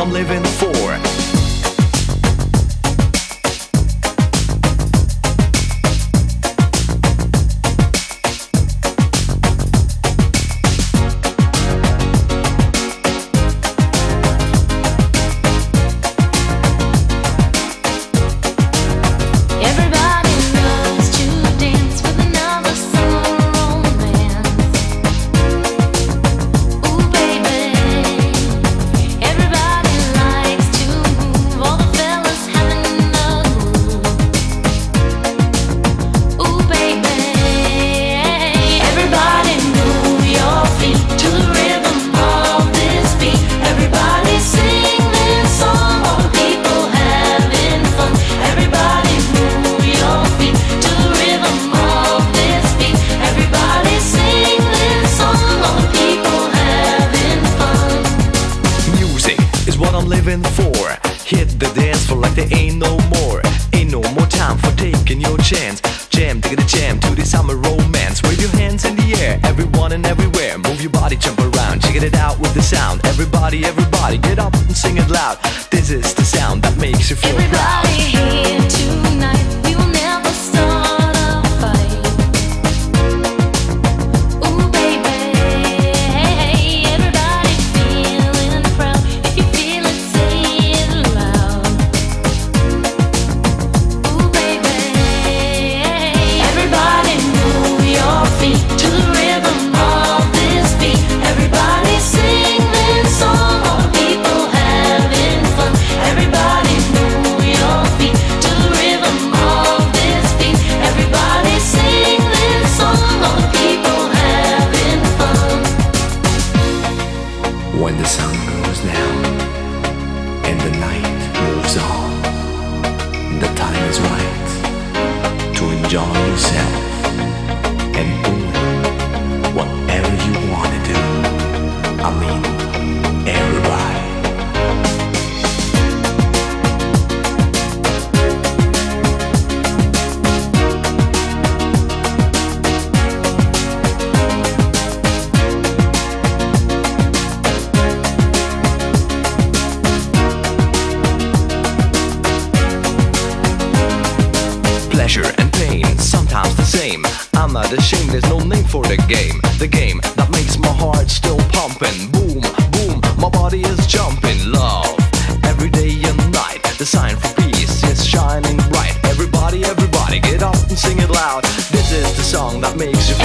I'm living for. Living for. Hit the dance floor like there ain't no more. Ain't no more time for taking your chance. Jam, dig the jam to the summer romance. Wave your hands in the air, everyone and everywhere. Move your body, jump around, check it out with the sound. Everybody, everybody, get up and sing it loud. This is the sound that makes you feel proud. Everybody here tonight, on, the time is right to enjoy yourself pleasure and pain, sometimes the same. I'm not ashamed, there's no name for the game. The game that makes my heart still pumping. Boom, boom, my body is jumping. Love, every day and night. The sign for peace is shining bright. Everybody, everybody, get up and sing it loud. This is the song that makes you